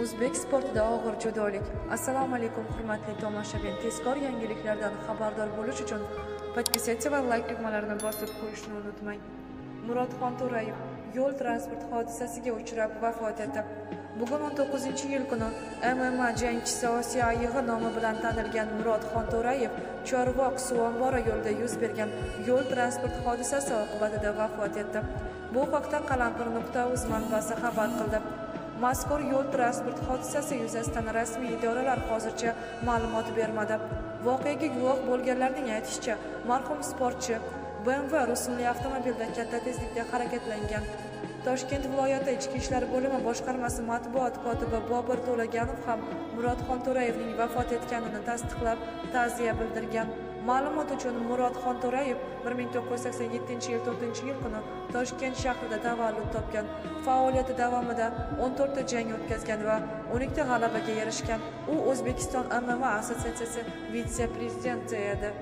o'zbek sportida og'ir judolik. Assalomu alaykum hurmatli tomoshabin. Tezkor yangiliklardan xabardor bo'lish uchun podpisatsiya va layk tugmalarini bosib qo'yishni unutmang. Murodxon to'rayev yo'l transport hodisasiga uchrab vafot etdi. Bugun 19 iyul kuni mma jangchisi osiyo ayig'i nomi bilan tanilgan murodxon to'rayev chorvoq suv ombori yo'lida yuz bergan yo'l transport hodisasi oqibatida vafot etdi. Bu haqda qalampir nuqta uz manbasi xabar qildi. Mazkur yo'l transport hodisasi yuzasidan rasmiy idoralar hozircha ma'lumot bermadi. Voqeaga guvoh bo'lganlarning aytishicha marhum sportchi bmw rusumli avtomobilda katta tezlikda harakatlangan. Toshkent viloyati ichki ishlar bo'limi boshqarmasi matbuot kotibi bobur to'laganov ham murodxon to'rayevning vafot etganini tasdiqlab ta'ziya bildirgan. Ma'lumot uchun murodxon to'rayev bir ming to'qqiz yuz sakson yettinchi yil to'rtinchi yil kuni toshkent shahrida tavallud topgan faoliyati davomida o'n to'rtta jang o'tkazgan va o'n ikkita g'alabaga erishgan u o'zbekiston mma assotsiatsiyasi vitse prezidenti edi.